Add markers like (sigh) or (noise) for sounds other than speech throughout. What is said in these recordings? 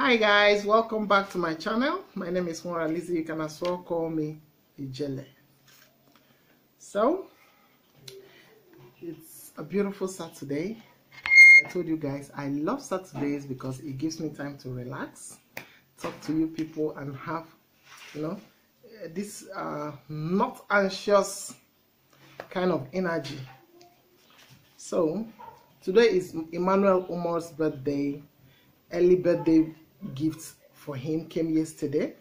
Hi guys, welcome back to my channel. My name is Mora Lizzie. You can as well call me Ijele. So, it's a beautiful Saturday. I told you guys, I love Saturdays because it gives me time to relax, talk to you people and have, you know, this uh, not anxious kind of energy. So, today is Emmanuel Umoh's birthday. Early birthday gifts for him came yesterday.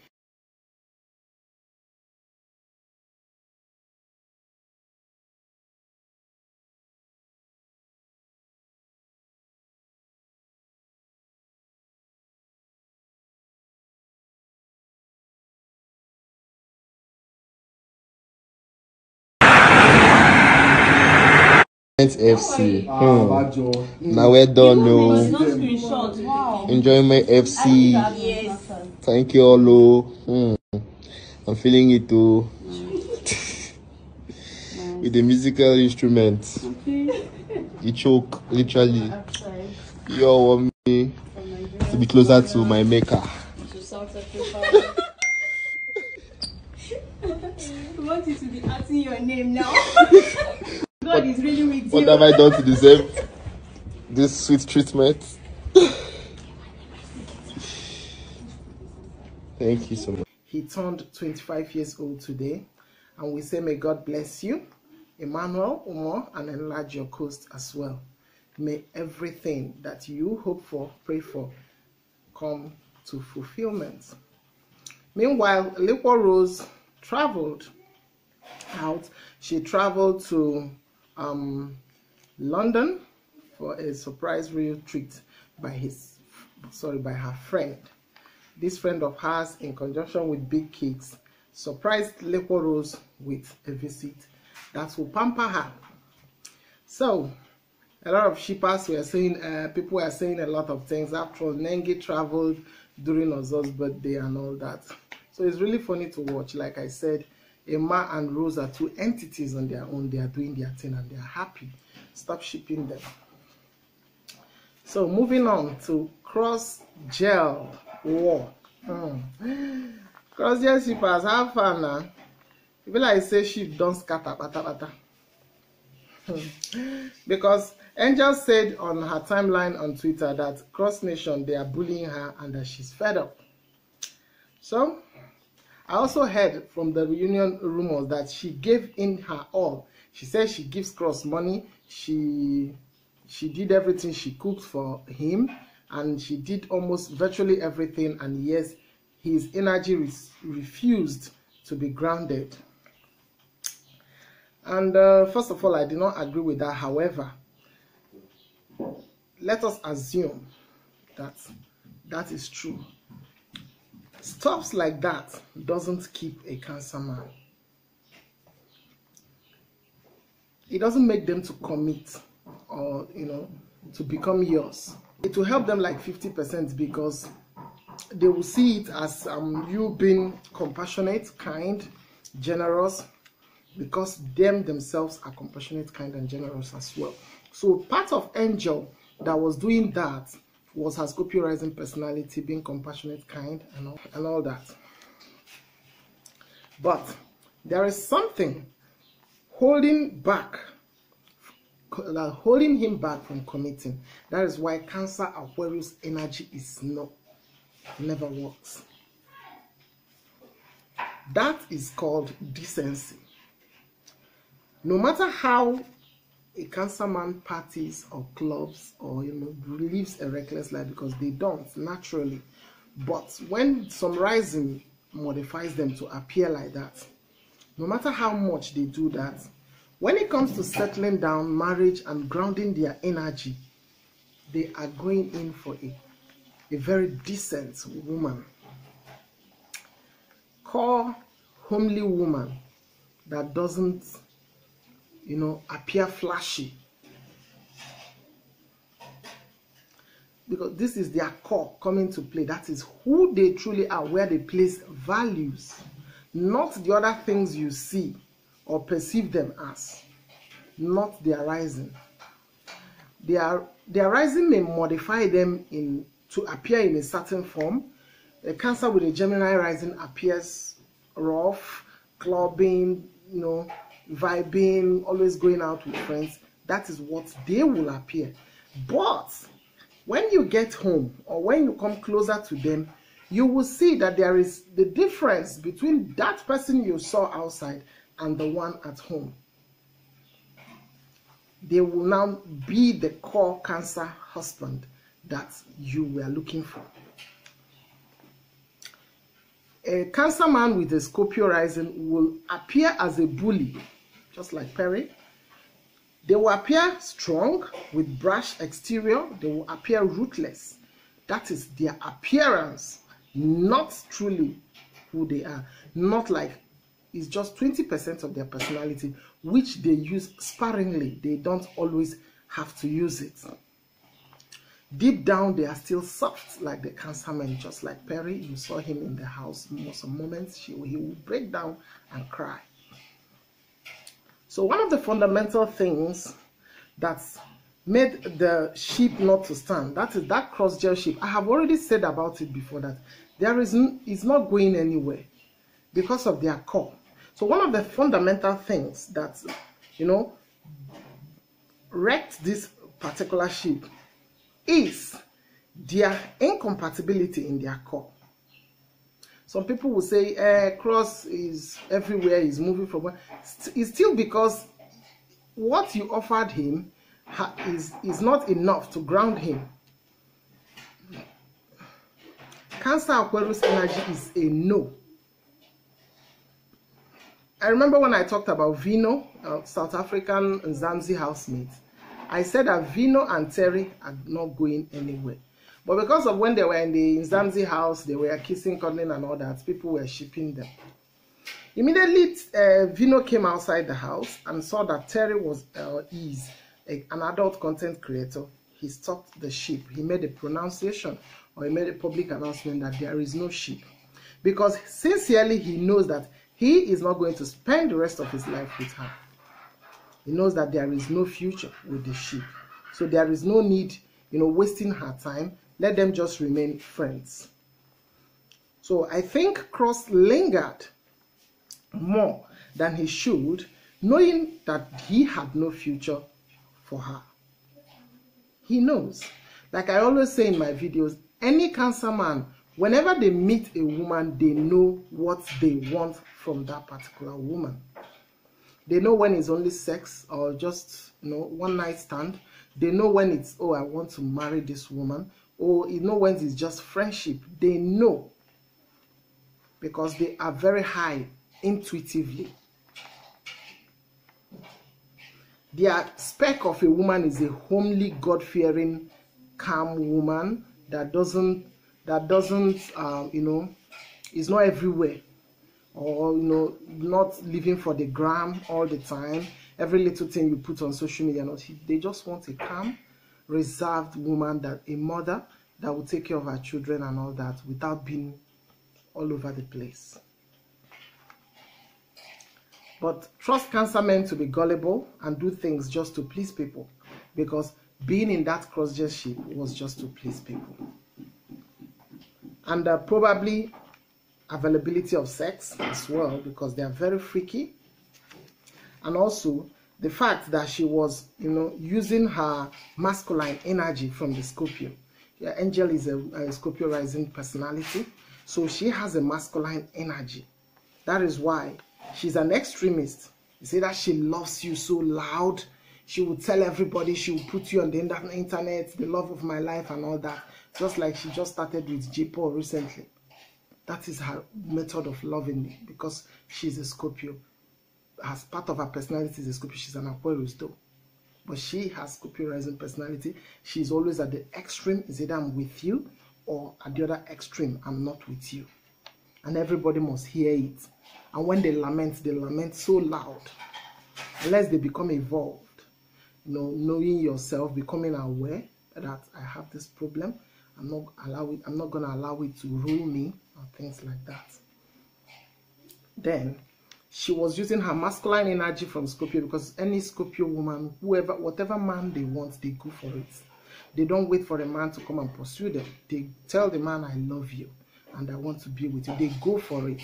FC. Hmm. Now we're done. No No. Enjoyment FC. Yes. Thank you all. oh. Hmm. I'm feeling it too. (laughs) With the musical instruments. (laughs) You choke, literally. You want me to be closer to my maker. To South Africa. We want you to be acting your name now. God is really with What have I done to deserve this sweet treatment? Thank you so much. He turned 25 years old today, and we say, May God bless you, Emmanuel Umoh, and enlarge your coast as well. May everything that you hope for, pray for, come to fulfillment. Meanwhile, Liquorose traveled out. She traveled to um, London for a surprise real treat by his, sorry, by her friend. This friend of hers, in conjunction with Big Cakes, surprised Liquorose with a visit that will pamper her. So, a lot of shippers were saying, uh, people were saying a lot of things. After all, Nengi traveled during Ozo's birthday and all that. So it's really funny to watch. Like I said, Emma and Rose are two entities on their own. They are doing their thing and they are happy. Stop shipping them. So moving on to cross gel war. Hmm. Cross gel shippers have fun now. E be like say ship don scatter patapata. Hmm. because Angel said on her timeline on Twitter that Cross Nation they are bullying her and that she's fed up. So I also heard from the reunion rumors that she gave in her all. She said she gives Cross money. She she did everything she cooked for him and she did almost virtually everything and yes his energy re refused to be grounded. And uh, first of all i did not agree with that. However let us assume that that is true. Stops like that doesn't keep a cancer man it doesn't make them to commit or you know to become yours. It will help them like 50 percent because they will see it as um, you being compassionate kind generous because them themselves are compassionate kind and generous as well. So part of angel that was doing that was her scorpio rising personality being compassionate kind and all, and all that. But there is something holding back holding him back from committing. That is why Cancer Aquarius energy is not, never works. That is called decency. No matter how a Cancer man parties or clubs or you know lives a reckless life because they don't naturally, but when some rising modifies them to appear like that, no matter how much they do that, when it comes to settling down, marriage, and grounding their energy, they are going in for a, a very decent woman. Call homely woman that doesn't, you know, appear flashy. Because this is their core coming to play. That is who they truly are, where they place values, not the other things you see or perceive them as, not their rising. Their, their rising may modify them in to appear in a certain form. A Cancer with a Gemini rising appears rough, clubbing, you know, vibing, always going out with friends. That is what they will appear. But when you get home or when you come closer to them, you will see that there is the difference between that person you saw outside and the one at home. They will now be the core cancer husband that you were looking for. A cancer man with a Scorpio rising will appear as a bully, just like Pere. They will appear strong with brash exterior. They will appear ruthless. That is their appearance, not truly who they are. Not like it's just 20% of their personality, which they use sparingly. They don't always have to use it. Deep down, they are still soft, like the cancer man, just like Pere. You saw him in the house. Most moments, she, he will break down and cry. So one of the fundamental things that's made the sheep not to stand, that is that cross-gel sheep. I have already said about it before that there is it's not going anywhere because of their core. So one of the fundamental things that, you know, wrecked this particular ship is their incompatibility in their core. Some people will say, eh, cross is everywhere, is moving from. It's still because what you offered him is, is not enough to ground him. Cancer Aquarius energy is a no. I remember when I talked about Vino, uh, South African Zanzi housemate. I said that Vino and Terry are not going anywhere. But because of when they were in the Zanzi house, they were kissing, cuddling, and all that, people were shipping them. Immediately, uh, Vino came outside the house and saw that Terry was uh, is an adult content creator. He stopped the ship. He made a pronunciation or he made a public announcement that there is no ship. Because sincerely, he knows that he is not going to spend the rest of his life with her. He knows that there is no future with the ship. So there is no need, you know, wasting her time. Let them just remain friends. So I think Cross lingered more than he should, knowing that he had no future for her. He knows. Like I always say in my videos, any cancer man, whenever they meet a woman, they know what they want from that particular woman. They know when it's only sex or just you know one night stand. They know when it's oh I want to marry this woman or you know when it's just friendship. They know because they are very high intuitively. Their spec of a woman is a homely, God-fearing, calm woman that doesn't that doesn't um, you know is not everywhere or you know not living for the gram all the time. Every little thing you put on social media not they just want a calm reserved woman that a mother that will take care of her children and all that without being all over the place but trust cancer men to be gullible and do things just to please people because being in that cross ship was just to please people. And uh, probably availability of sex as well because they are very freaky. And also the fact that she was you know using her masculine energy from the scorpio. Yeah, angel is a, a scorpio rising personality. So she has a masculine energy. That is why she's an extremist you see that she loves you so loud she will tell everybody she will put you on the internet the love of my life and all that just like she just started with j paul recently that is her method of loving me because she's a Scorpio. As part of her personality is a Scorpio. She's an Aquarius though. But she has Scorpio rising personality. She's always at the extreme. Is either I'm with you or at the other extreme, I'm not with you. And everybody must hear it. And when they lament, they lament so loud. Unless they become evolved. You know, knowing yourself, becoming aware that I have this problem. I'm not allow it, I'm not gonna allow it to rule me or things like that. Then she was using her masculine energy from Scorpio because any Scorpio woman, whoever, whatever man they want, they go for it. they don't wait for a man to come and pursue them. They tell the man, I love you and I want to be with you. They go for it.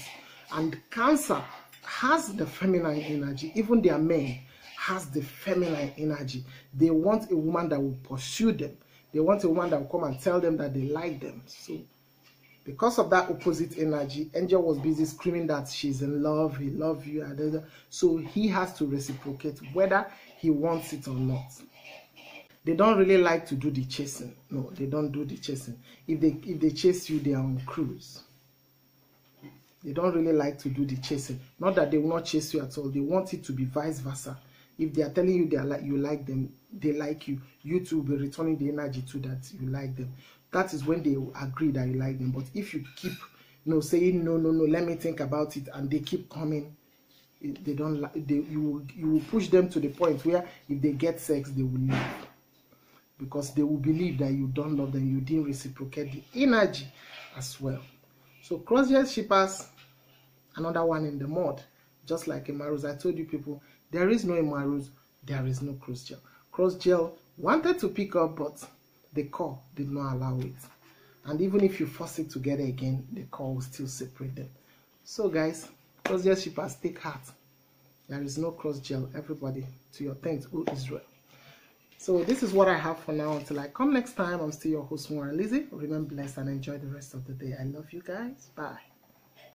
And Cancer has the feminine energy. Even their men has the feminine energy. They want a woman that will pursue them. They want a woman that will come and tell them that they like them. So because of that opposite energy, Angel was busy screaming that she's in love, he love you, so he has to reciprocate whether he wants it or not. They don't really like to do the chasing. No, they don't do the chasing. If they if they chase you, they are on cruise. They don't really like to do the chasing. Not that they will not chase you at all. They want it to be vice versa. If they are telling you they are like you like them, they like you. You too will be returning the energy to that you like them that is when they agree that you like them but if you keep you know saying no no no let me think about it and they keep coming they don't they you will you will push them to the point where if they get sex they will leave because they will believe that you don't love them you didn't reciprocate the energy as well so crossgel shippers another one in the mud just like Imarus I told you people there is no Imarus there is no cross gel cross gel wanted to pick up but the core did not allow it. And even if you force it together again, the core will still separate them. So guys, cross gel shippers, take heart. There is no cross gel, everybody, to your thanks, O Israel. So this is what I have for now. Until I come next time, I'm still your host, Maura Lizzie. Remain blessed and enjoy the rest of the day. I love you guys. Bye.